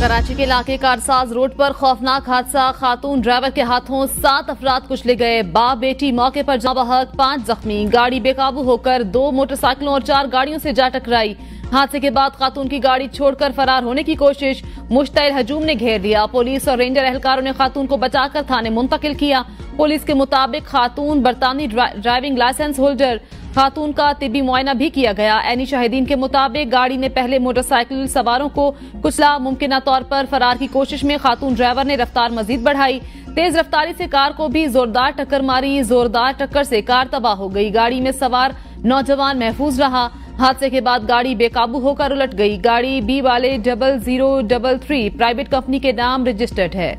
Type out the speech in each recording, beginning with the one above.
कराची के इलाके कारसाज रोड पर खौफनाक हादसा। खातून ड्राइवर के हाथों सात अफराद कुचले गए। बाप बेटी मौके पर जा बहक। पाँच जख्मी। गाड़ी बेकाबू होकर दो मोटरसाइकिलों और चार गाड़ियों से जा टकराई। हादसे के बाद खातून की गाड़ी छोड़कर फरार होने की कोशिश। मुश्तैल हजूम ने घेर लिया। पुलिस और रेंजर एहलकारों ने खातून को बचाकर थाने मुंतकिल किया। पुलिस के मुताबिक खातून बरतानी ड्राइविंग लाइसेंस होल्डर खातून का तिबी मुआयना भी किया गया। एनी शाहिदीन के मुताबिक गाड़ी ने पहले मोटरसाइकिल सवारों को कुचला मुमकिन तौर पर फरार की कोशिश में खातून ड्राइवर ने रफ्तार मजीद बढ़ाई। तेज रफ्तारी से कार को भी जोरदार टक्कर मारी। जोरदार टक्कर से कार तबाह हो गई। गाड़ी में सवार नौजवान महफूज रहा। हादसे के बाद गाड़ी बेकाबू होकर उलट गई। गाड़ी बी वाले double zero double three private company के नाम रजिस्टर्ड है।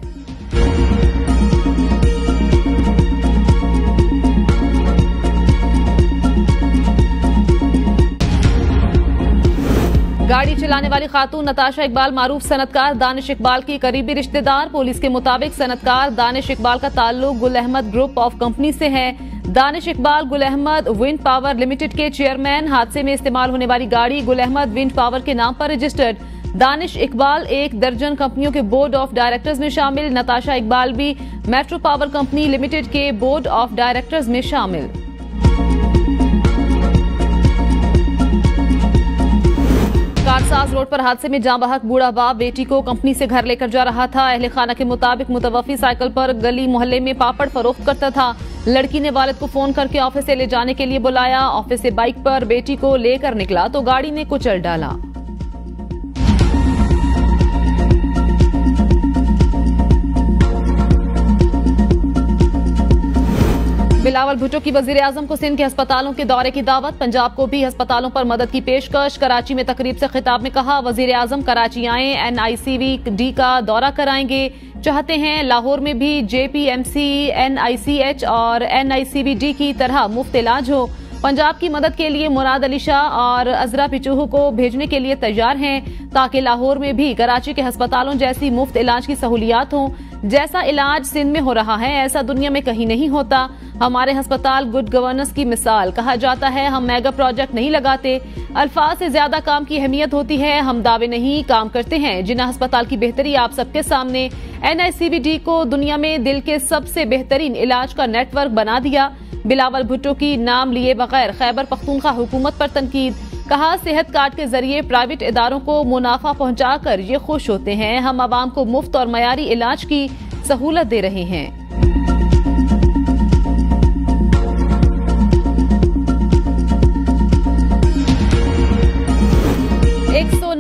गाड़ी चलाने वाली खातून नताशा इकबाल मारूफ सनतकार दानिश इकबाल की करीबी रिश्तेदार। पुलिस के मुताबिक सनतकार दानिश इकबाल का ताल्लुक Gul Ahmed group of company से है। Danish Iqbal Gul Ahmed wind power limited के चेयरमैन हादसे में इस्तेमाल होने वाली गाड़ी गुल अहमद विंड पावर के नाम पर रजिस्टर्ड। दानिश इकबाल एक दर्जन कंपनियों के बोर्ड ऑफ़ डायरेक्टर्स में शामिल। नताशा इकबाल भी मेट्रो पावर कंपनी लिमिटेड के बोर्ड ऑफ़ डायरेक्टर्स में शामिल। कारसाज रोड पर हादसे में जाँ बहक बूढ़ा बाप बेटी को कंपनी से घर लेकर जा रहा था। अहले खाना के मुताबिक मुतवफी साइकिल पर गली मोहल्ले में पापड़ फरोख्त करता था। लड़की ने वालिद को फ़ोन करके ऑफ़िस से ले जाने के लिए बुलाया। ऑफ़िस से बाइक पर बेटी को लेकर निकला तो गाड़ी ने कुचल डाला। बिलावल भुट्टो की वज़ीर आज़म को सिंध के अस्पतालों के दौरे की दावत। पंजाब को भी अस्पतालों पर मदद की पेशकश। कराची में तकरीब से खिताब में कहा वज़ीर आज़म कराची आए, N I C V D का दौरा कराएँगे। चाहते हैं लाहौर में भी J P M C, N I C H और N I C V D की तरह मुफ़्त इलाज हो। पंजाब की मदद के लिए मुराद अली शाह और अजरा पिचूह को भेजने के लिए तैयार हैं, ताकि लाहौर में भी कराची के अस्पतालों जैसी मुफ़्त इलाज की सहूलियात हों। जैसा इलाज सिंध में हो रहा है, ऐसा दुनिया में कहीं नहीं होता। हमारे अस्पताल गुड गवर्नेंस की मिसाल। कहा जाता है, हम मेगा प्रोजेक्ट नहीं लगाते। अल्फाज से ज़्यादा काम की अहमियत होती है, हम दावे नहीं काम करते हैं। जिना अस्पताल की बेहतरी आप सबके सामने। एनआईसीबीडी को दुनिया में दिल के सबसे बेहतरीन इलाज का नेटवर्क बना दिया। बिलावल भुट्टो की नाम लिए बगैर खैबर पख्तूनखा हुकूमत पर तनकीद। कहा, सेहत कार्ड के ज़रिए प्राइवेट इदारों को मुनाफा पहुंचाकर ये खुश होते हैं। हम आवाम को मुफ़्त और मयारी इलाज की सहूलत दे रहे हैं।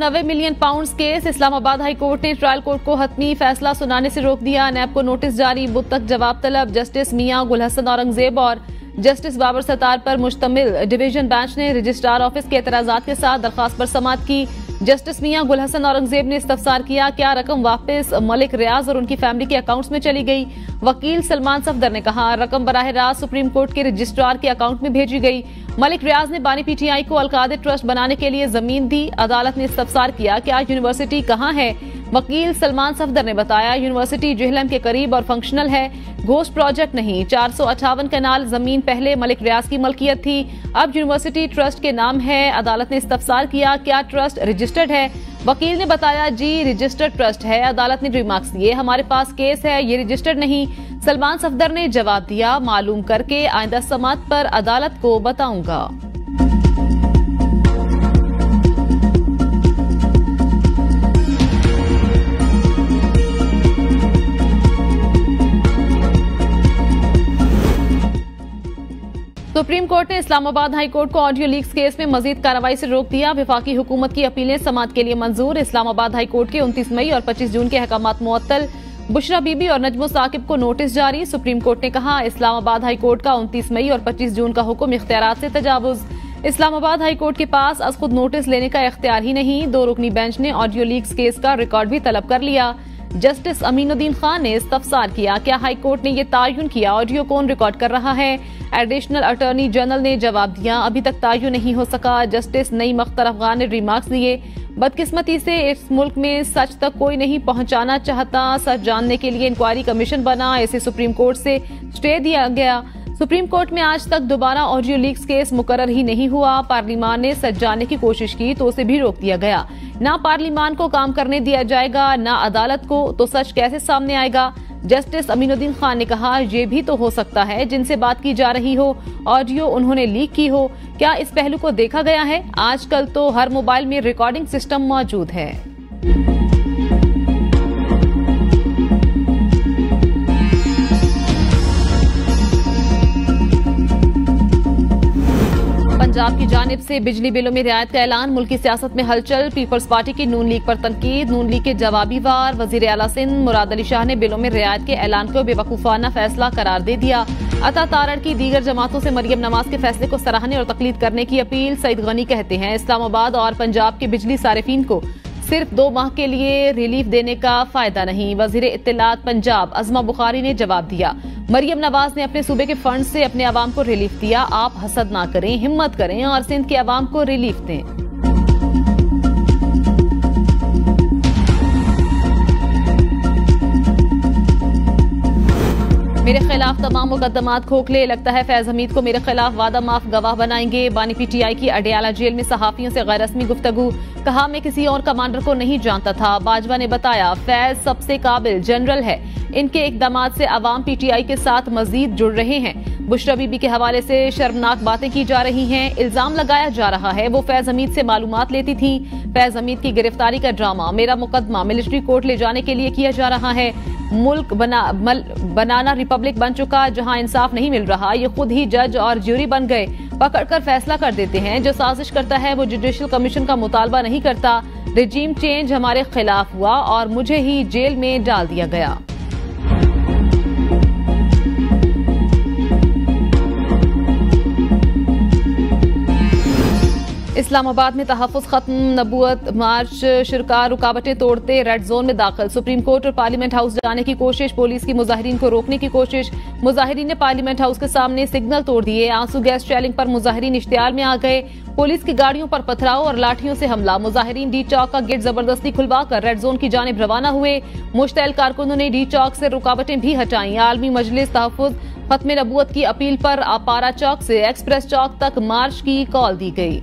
नब्बे million pounds case, Islamabad high court ने ट्रायल कोर्ट को हतमी फैसला सुनाने से रोक दिया। नैब को नोटिस जारी बुध तक जवाब तलब जस्टिस मियाँ गुल हसन औरंगज़ेब और जस्टिस बाबर सतार पर मुश्तमिल। डिवीज़न बेंच ने रजिस्ट्रार ऑफ़िस के एतराजात के साथ दरखास्त पर समात की। जस्टिस मियाँ गुल हसन औरंगज़ेब ने इस्तफसार किया, क्या रकम वापस मलिक रियाज और उनकी फैमिली के अकाउंट्स में चली गई? वकील सलमान सफदर ने कहा, रकम बराह रास्त सुप्रीम कोर्ट के रजिस्ट्रार के अकाउंट में भेजी गई। मलिक रियाज ने बानी पीटीआई को अलकादे ट्रस्ट बनाने के लिए ज़मीन दी। अदालत ने इस्तफसार किया कि आज यूनिवर्सिटी कहाँ है? वकील सलमान सफदर ने बताया, यूनिवर्सिटी जेहलम के करीब और फंक्शनल है। घोस्ट प्रोजेक्ट नहीं। चार सौ अठावन कनाल ज़मीन पहले मलिक रियाज की मलकियत थी। अब यूनिवर्सिटी ट्रस्ट के नाम है। अदालत ने इस्तफसार किया, क्या ट्रस्ट रजिस्टर्ड है? वकील ने बताया, जी, रजिस्टर्ड ट्रस्ट है। अदालत ने रिमार्क्स दिए, हमारे पास केस है, ये रजिस्टर्ड नहीं। सलमान सफदर ने जवाब दिया, मालूम करके आइंदा समात पर अदालत को बताऊँगा। सुप्रीम कोर्ट ने इस्लामाबाद हाई कोर्ट को ऑडियो लीक्स केस में मजीद कार्रवाई से रोक दिया। विफाकी हुकूमत की अपीलें समात के लिए मंजूर। इस्लामाबाद हाई कोर्ट के 29 मई और 25 जून के अहकाम मुअत्तल। बुशरा बीबी और नजमो साकिब को नोटिस जारी। सुप्रीम कोर्ट ने कहा, इस्लामाबाद हाई कोर्ट का 29 मई और 25 जून का हुक्म इख्तियार से तजावुज। इस्लामाबाद हाई कोर्ट के पास अज खुद नोटिस लेने का इख्तियार ही नहीं। दो रुकनी बेंच ने ऑडियो लीक्स केस का रिकॉर्ड भी तलब कर लिया। जस्टिस अमीनुद्दीन खान ने इस्तफसार किया। क्या हाईकोर्ट ने यह तायुन किया? ऑडियो कौन रिकॉर्ड कर रहा है? एडिशनल अटॉर्नी जनरल ने जवाब दिया, अभी तक तायुन नहीं हो सका। जस्टिस नई मख्तर अफगान ने रिमार्क्स दिए। बदकिस्मती से इस मुल्क में सच तक कोई नहीं पहुंचाना चाहता। सच जानने के लिए इंक्वायरी कमीशन बना। इसे सुप्रीम कोर्ट से स्टे दिया गया। सुप्रीम कोर्ट में आज तक दोबारा ऑडियो लीक्स केस मुकर्र ही नहीं हुआ। पार्लिमान ने सच जानने की कोशिश की तो उसे भी रोक दिया गया। ना पार्लिमान को काम करने दिया जाएगा, ना अदालत को तो सच कैसे सामने आएगा? जस्टिस अमीनुद्दीन खान ने कहा, ये भी तो हो सकता है, जिनसे बात की जा रही हो, ऑडियो उन्होंने लीक की हो। क्या इस पहलू को देखा गया है? आजकल तो हर मोबाइल में रिकॉर्डिंग सिस्टम मौजूद है। पंजाब की जानब से बिजली बिलों में रियायत का ऐलान। मुल्की सियासत में हलचल। पीपल्स पार्टी की नून लीग पर तनकीद। नून लीग के जवाबी वार। वज़ीर अला सिंध मुराद अली शाह ने बिलों में रियायत के ऐलान को बेवकूफाना फैसला करार दे दिया। अता तारड़ की दीगर जमातों से मरियम नवाज़ के फैसले को सराहने और तकलीद करने की अपील सईद गनी कहते हैं। इस्लामाबाद और पंजाब के बिजली सारिफिन को सिर्फ़ दो माह के लिए रिलीफ देने का फ़ायदा नहीं। वज़ीर इत्तलात पंजाब अजमा बुखारी ने जवाब दिया। मरियम नवाज़ ने अपने सूबे के फंड से अपने आवाम को रिलीफ दिया। आप हसद ना करें, हिम्मत करें और सिंध के आवाम को रिलीफ दें। मेरे खिलाफ तमाम मुकदमात खोखले, लगता है फैज हमीद को मेरे खिलाफ वादा माफ़ गवाह बनाएँगे। बानी पीटीआई की अडियाला जेल में सहाफियों से गैर रस्मी गुफ्तगु। कहा, मैं किसी और कमांडर को नहीं जानता था। बाजवा ने बताया, फैज सबसे काबिल जनरल है। इनके इकदाम से अवाम पीटीआई के साथ मजीद जुड़ रहे हैं। बुशरा बीबी के हवाले से शर्मनाक बातें की जा रही हैं। इल्ज़ाम लगाया जा रहा है। वो फैज हमीद से मालूम लेती थी। फैज हमीद की गिरफ्तारी का ड्रामा मेरा मुकदमा मिलिट्री कोर्ट ले जाने के लिए किया जा रहा है। मुल्क बना मल, बनाना रिपब्लिक बन चुका जहाँ इंसाफ नहीं मिल रहा ये खुद ही जज और ज्यूरी बन गए। पकड़कर फैसला कर देते हैं। जो साजिश करता है वो जुडिशल कमीशन का मुतालबा नहीं करता। रिजीम चेंज हमारे खिलाफ हुआ और मुझे ही जेल में डाल दिया गया। इस्लामाबाद में तहफ़ खत्म नबूत मार्च, शिरकार, रुकावटें तोड़ते रेड जोन में दाखिल। सुप्रीम कोर्ट और पार्लियामेंट हाउस जाने की कोशिश, पुलिस की मुजाहरीन को रोकने की कोशिश। मुजाहरीन ने पार्लियामेंट हाउस के सामने सिग्नल तोड़ दिए। आँसू गैस ट्रेलिंग पर मुजाहरीन इश्तियार में आ गए। पुलिस की गाड़ियों पर पथराव और लाठियों से हमला। मुजाहरीन डी चौक का गेट ज़बरदस्ती खुलवाकर रेड जोन की जानब रवाना हुए। मुश्तैल कारकुनों ने डी चौक से रुकावटें भी हटाई। आलमी मजलिस तहफ़ खत्म नबूत की अपील पर अपारा चौक से एक्सप्रेस चौक तक मार्च की कॉल दी गई।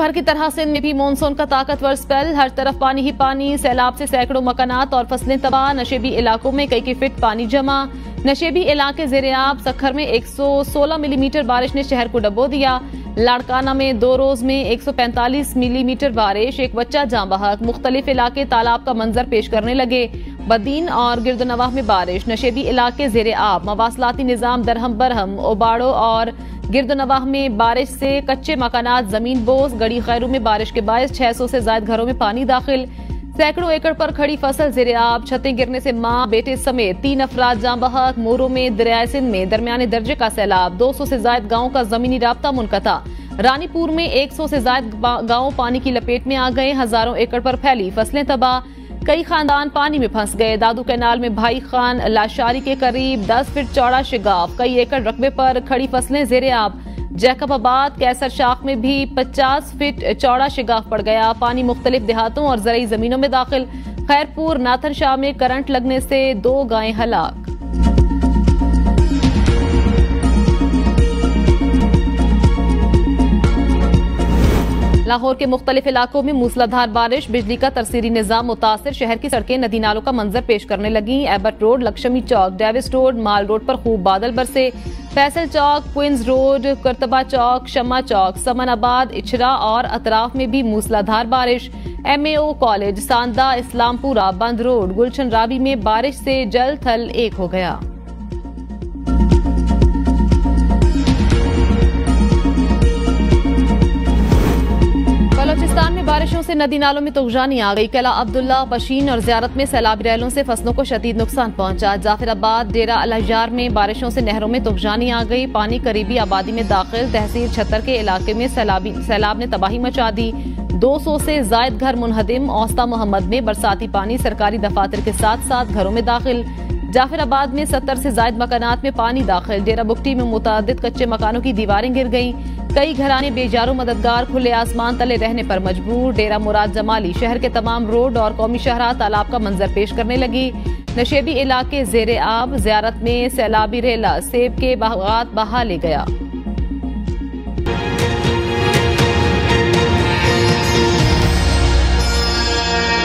भर की तरह सिंध में भी मानसून का ताकतवर स्पेल। हर तरफ़ पानी ही पानी, सैलाब से सैकड़ों मकानात और फ़सलें तबाह। नशेबी इलाकों में कई की फिट पानी जमा। नशेबी इलाके जेरियाब सखर में 116 मिलीमीटर बारिश ने शहर को डबो दिया। लाड़काना में दो रोज में 145 मिलीमीटर बारिश। एक बच्चा जाम बहक। मुख्तलिफ़ इलाके तालाब का मंजर पेश करने लगे। बदीन और गिरदनवाह में बारिश। नशेबी इलाके जेर आब। मवासलाती निज़ाम दरहम बरहम। ओबाड़ो और गिरदनवाह में बारिश से कच्चे मकानात, ज़मीन बोस, गड़ी खैरू में बारिश के बायस 600 से ज़्यादा घरों में पानी दाखिल। सैकड़ों एकड़ पर खड़ी फ़सल जेर आब। छतें गिरने से माँ, बेटे समेत तीन अफराद जाम बहक मोरू में दरिया सिंध में दरमियाने दर्जे का सैलाब। 200 से ज़्यादा गाँव का जमीनी रबता मुनकता। रानीपुर में 100 से ज़्यादा गाँव पानी की लपेट में आ गए। हज़ारों एकड़ पर फैली फ़सलें तबाह। कई खानदान पानी में फंस गए। दादू कैनाल में भाई खान लाशारी के करीब 10 फीट चौड़ा शिगाव कई एकड़ रकबे पर खड़ी फ़सलें जेर आब जैकबाबाद कैसर शाख में भी 50 फीट चौड़ा शिगाव पड़ गया। पानी मुख्तलिफ़ देहातों और ज़रिए जमीनों में दाखिल। खैरपुर नाथन शाह में करंट लगने से दो गायें हलाक। लाहौर के मुख्तलिफ़ इलाकों में मूसलाधार बारिश, बिजली का तरसीरी निज़ाम, मुतासर शहर की सड़कें, नदी नालों का मंजर पेश करने लगी। Abbott road, Lakshmi Chowk, Davis road, mall road पर खूब बादल बरसे। फैसल चौक, क्विंस रोड, करतबा चौक शमा चौक, समनाबाद, इछरा और अतराफ में भी मूसलाधार बारिश। M A O college, Sanda, Islampura, Bund road, Gulshan Ravi में बारिश से जल थल एक हो गया। बलोचिस्तान में बारिशों से नदी नालों में तुगजानी आ गई। कला अब्दुल्ला बशीन और जियारत में सैलाबी रैलों से फ़सलों को शदीद नुकसान पहुँचा। जाफिराबाद, डेरा अलहजार में बारिशों से नहरों में तुगजानी आ गई। पानी करीबी आबादी में दाखिल। तहसील छतर के इलाके में सैलाबी सैलाब ने तबाही मचा दी। 200 से जायद घर मुनहदिम औस्ता मोहम्मद में बरसाती पानी सरकारी दफातर के साथ साथ घरों में दाखिल। जाफराबाद में सत्तर से जायद मकानात में पानी दाखिल। डेरा बुक्टी में मुतद कच्चे मकानों की दीवारें गिर गईं। कई घराने बेजारो मददगार खुले आसमान तले रहने पर मजबूर। डेरा मुराद जमाली शहर के तमाम रोड और कौमी शहरा तालाब का मंजर पेश करने लगी। नशेबी इलाके जेर आब, जियारत में सैलाबी रेला सेब के बागात बहा ले गया।